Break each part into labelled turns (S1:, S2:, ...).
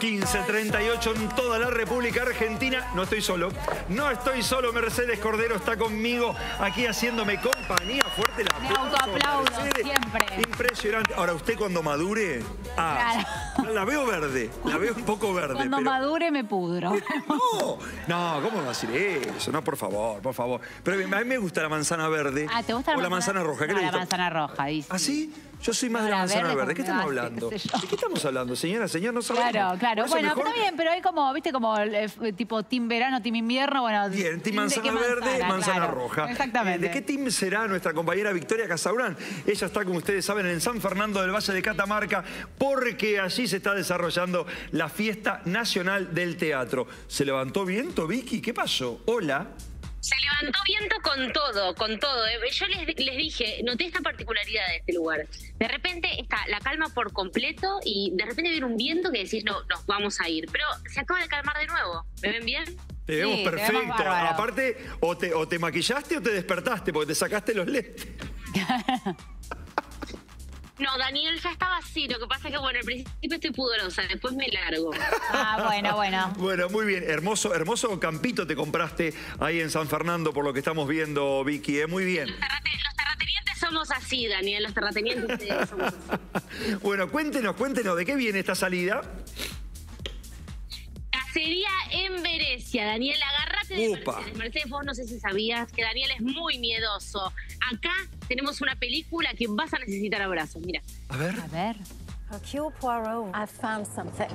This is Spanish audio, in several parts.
S1: 1538 en toda la República Argentina. No estoy solo, no estoy solo. Mercedes Cordero está conmigo aquí haciéndome compañía. Fuerte la
S2: Me autoaplaudo siempre.
S1: Impresionante. Ahora, usted cuando madure, ah, la veo verde, la veo un poco verde.
S2: Cuando madure me pudro.
S1: No, no, ¿cómo va a decir eso? No, por favor, por favor. Pero a mí me gusta la manzana verde.
S2: Ah, ¿te gusta la
S1: o la manzana roja? ¿Qué
S2: no,
S1: le gusta?
S2: la manzana roja, dice.
S1: ¿Ah, sí? Yo soy más de la manzana verde. ¿De qué estamos hablando? ¿De qué estamos hablando, señora? Señor, no sabemos.
S2: Claro, claro. Bueno, está bien, pero hay como, viste, como eh, tipo team verano, team invierno, bueno.
S1: Bien, team manzana verde, manzana, roja.
S2: Exactamente.
S1: ¿De qué team será nuestra compañera Victoria Casaurán? Ella está, como ustedes saben, en San Fernando del Valle de Catamarca, porque allí se está desarrollando la fiesta nacional del teatro. ¿Se levantó viento, Vicky? ¿Qué pasó? Hola.
S3: Se levantó viento con todo, con todo. Eh, yo les, dije, noté esta particularidad de este lugar. De repente está la calma por completo y de repente viene un viento que decís, no, nos vamos a ir. Pero se acaba de calmar de nuevo. ¿Me ven bien?
S1: Te vemos perfecto. Aparte, o te, o te maquillaste o te despertaste porque te sacaste los lentes.
S3: No, Daniel ya estaba así. Lo que pasa es que, bueno, al principio estoy pudorosa, después me largo.
S2: Ah, bueno, bueno.
S1: Bueno, muy bien. Hermoso, hermoso campito te compraste ahí en San Fernando, por lo que estamos viendo, Vicky. ¿eh? Muy bien.
S3: Los, terratenientes somos así, Daniel. Los terratenientes somos así.
S1: bueno, cuéntenos, cuéntenos, ¿de qué viene esta salida?
S3: Sería en Venecia. Daniel, agárrate de Mercedes. Mercedes, vos no sé si sabías que Daniel es muy miedoso. Acá tenemos una película que vas a necesitar abrazos. Mira.
S1: A ver.
S2: A ver.
S4: Hercule Poirot, I've found something.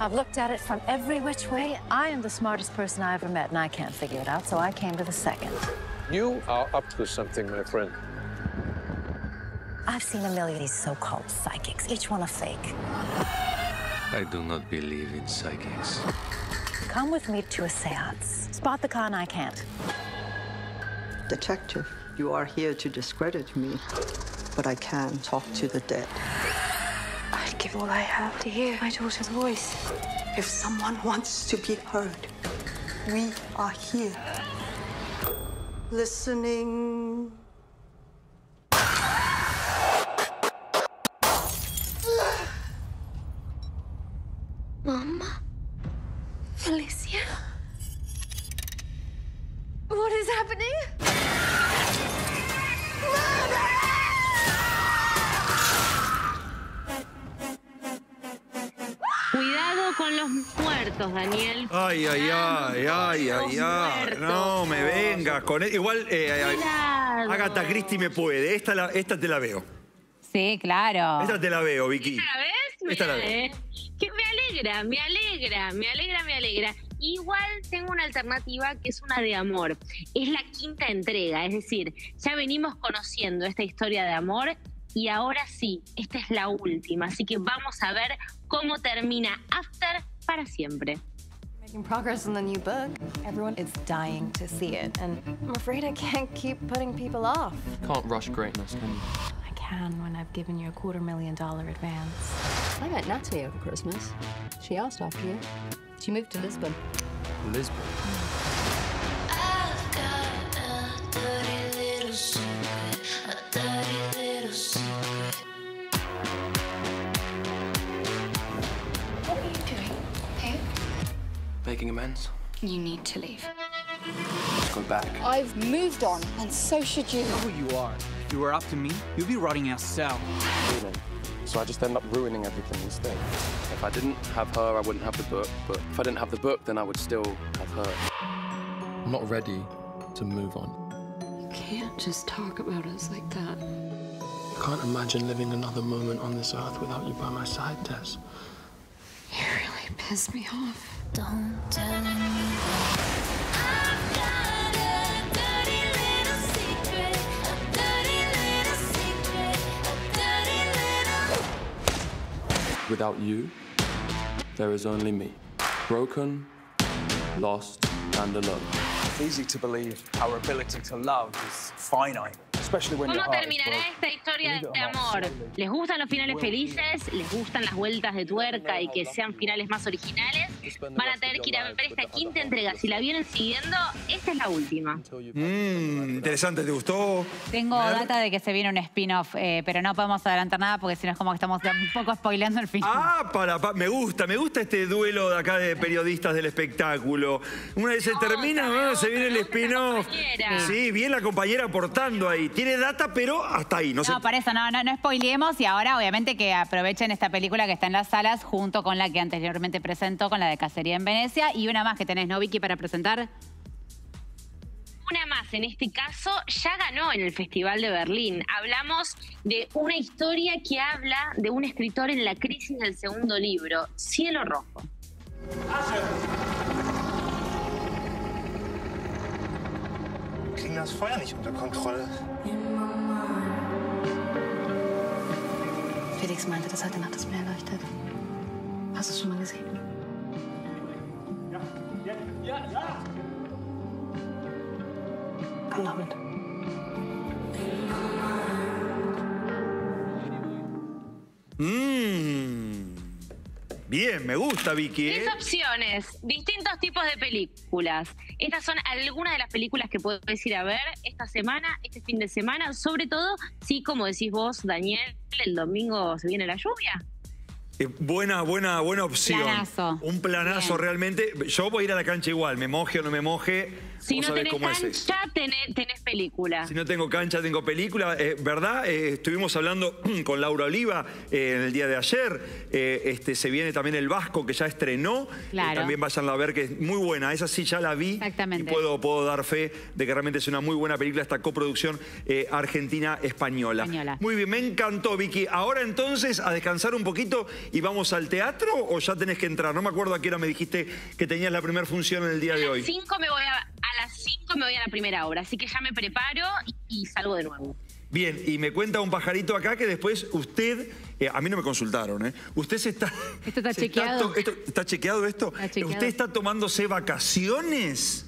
S4: I've looked at it from every which way. I am the smartest person I ever met, and I can't figure it out, so I came to the second.
S5: You are up to something, my friend.
S4: I've seen a million of these so-called psychics, each one a fake.
S6: I do not believe in psychics.
S4: Come with me to a seance. Spot the con I can't.
S7: Detective, you are here to discredit me, but I can talk to the dead.
S8: I'd give all I have to hear my daughter's voice.
S7: If someone wants to be heard, we are here. Listening.
S8: Mama? Felicia? What is happening?
S3: Muertos, Daniel.
S1: Ay, ay, ay, ay, ay, ay. No me vengas con... Igual, eh, Agatha Christie me puede. Esta, la, esta te la veo.
S2: Sí, claro.
S1: Esta te la veo, Vicky.
S3: ¿Esta la ves? Esta la veo. Que me alegra, me alegra, me alegra, me alegra. Igual tengo una alternativa que es una de amor. Es la quinta entrega, es decir, ya venimos conociendo esta historia de amor y ahora sí, esta es la última. Así que vamos a ver cómo termina After para siempre.
S9: Making progress on the new book. Everyone is dying to see it, and I'm afraid I can't keep putting people off.
S6: Can't rush greatness, can you?
S9: I can when I've given you a quarter million dollar advance.
S10: I met Natalie over Christmas. She asked after you. She moved to Lisbon.
S6: Lisbon? Making amends.
S8: You need to leave.
S6: Let's go back.
S11: I've moved on, and so should you.
S12: You who you are. If you were up to me, you'd be rotting in a cell.
S5: So I just end up ruining everything instead. If I didn't have her, I wouldn't have the book. But if I didn't have the book, then I would still have her.
S6: I'm not ready to move on.
S8: You can't just talk about us like that.
S6: I can't imagine living another moment on this earth without you by my side, Tess.
S8: You really piss me off.
S4: Don't tell anyone.
S6: Without you, there is only me. Broken, lost, and alone.
S12: It's easy to believe our ability to love is finite. Especially when
S3: ¿Cómo terminará esta historia de amor? ¿Les gustan los finales felices? ¿Les gustan las vueltas de tuerca y que sean finales más originales? Van a tener que ir a ver esta quinta entrega. Si la vienen siguiendo, esta es la última.
S1: Mmm, interesante, ¿te gustó?
S2: Tengo data de que se viene un spin-off, eh, pero no podemos adelantar nada porque si no es como que estamos un poco spoileando el final.
S1: Ah, para, pa- me gusta, me gusta este duelo de acá de periodistas del espectáculo. Una vez se termina, ¿no? se viene el spin-off. Sí, bien la compañera aportando ahí. Tiene data, pero hasta ahí. No,
S2: No,
S1: se-
S2: por eso, no, no, no spoileemos y ahora obviamente que aprovechen esta película que está en las salas junto con la que anteriormente presentó, con la de Cacería en Venecia y una más que tenés, ¿no, Vicky, para presentar?
S3: Una más, en este caso, ya ganó en el Festival de Berlín. Hablamos de una historia que habla de un escritor en la crisis del segundo libro, Cielo Rojo.
S13: kriegen das Feuer nicht unter Kontrolle.
S10: Felix meinte, dass heute Nacht das Meer leuchtet. Hast du es schon mal gesehen? Komm doch mit.
S1: Mmm. Bien, me gusta, Vicky. ¿eh?
S3: Tres opciones, distintos tipos de películas. Estas son algunas de las películas que puedes ir a ver esta semana, este fin de semana, sobre todo si, como decís vos, Daniel, el domingo se viene la lluvia.
S1: Eh, buena, buena, buena opción.
S2: Planazo.
S1: Un planazo
S2: Bien.
S1: realmente. Yo voy a ir a la cancha igual, me moje o no me moje.
S3: Si no tenés
S1: cómo es eso.
S3: cancha, tenés, tenés película.
S1: Si no tengo cancha, tengo película. Eh, ¿Verdad? Eh, estuvimos hablando con Laura Oliva eh, en el día de ayer. Este, se viene también El Vasco, que ya estrenó.
S2: Claro.
S1: También vayan a ver, que es muy buena. Esa sí ya la vi.
S2: Exactamente.
S1: Y puedo, puedo dar fe de que realmente es una muy buena película, esta coproducción argentina-española.
S2: Española.
S1: Muy bien, me encantó, Vicky. Ahora entonces, a descansar un poquito y vamos al teatro o ya tenés que entrar. No me acuerdo a qué hora me dijiste que tenías la primera función en el día de
S3: A
S1: hoy.
S3: las 5 me voy a, a las 5 me voy a la primera obra, así que ya me preparo y, y salgo de nuevo.
S1: Bien, y me cuenta un pajarito acá que después usted, eh, a mí no me consultaron, ¿eh? Usted se está...
S2: ¿Esto está chequeado?
S1: to- esto- ¿Está chequeado esto?
S2: Está chequeado.
S1: ¿Usted está tomándose vacaciones?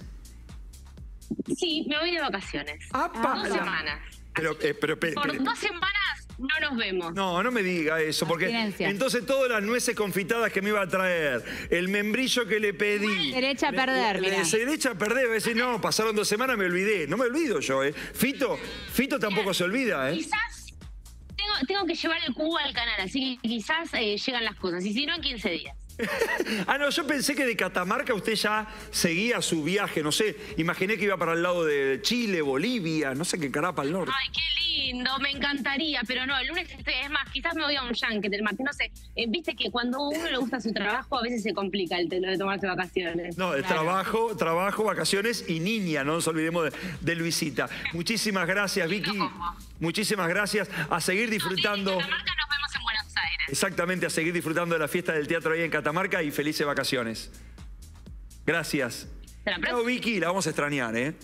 S3: Sí, me voy de vacaciones.
S1: ¡Apa!
S3: Dos semanas.
S1: Pero, eh, pero, pe-
S3: Por dos semanas no nos vemos.
S1: No, no me diga eso, porque
S2: Abstinencia.
S1: entonces todas las nueces confitadas que me iba a traer, el membrillo que le pedí...
S2: Se le echa a perder,
S1: le-
S2: mirá.
S1: Se le echa a perder, va a decir, no, pasaron dos semanas, me olvidé. No me olvido yo, ¿eh? Fito, Fito tampoco se olvida, ¿eh?
S3: Quizás tengo, tengo que llevar el cubo al canal, así que quizás eh, llegan las cosas. Y si no, en 15 días.
S1: Ah, no, yo pensé que de Catamarca usted ya seguía su viaje, no sé, imaginé que iba para el lado de Chile, Bolivia, no sé qué carapa al norte.
S3: Ay, qué lindo, me encantaría, pero no, el lunes estoy, es más, quizás me voy a un yankee del martes, no sé, eh, viste que cuando a uno le gusta su trabajo a veces se complica el lo de tomarse vacaciones.
S1: No, el trabajo, trabajo, vacaciones y niña, no nos olvidemos de, de Luisita. Muchísimas gracias, Vicky. Muchísimas gracias. A seguir disfrutando.
S3: Aires.
S1: Exactamente, a seguir disfrutando de la fiesta del teatro ahí en Catamarca y felices vacaciones. Gracias.
S3: Hasta la próxima.
S1: Chao, Vicky, la vamos a extrañar, ¿eh?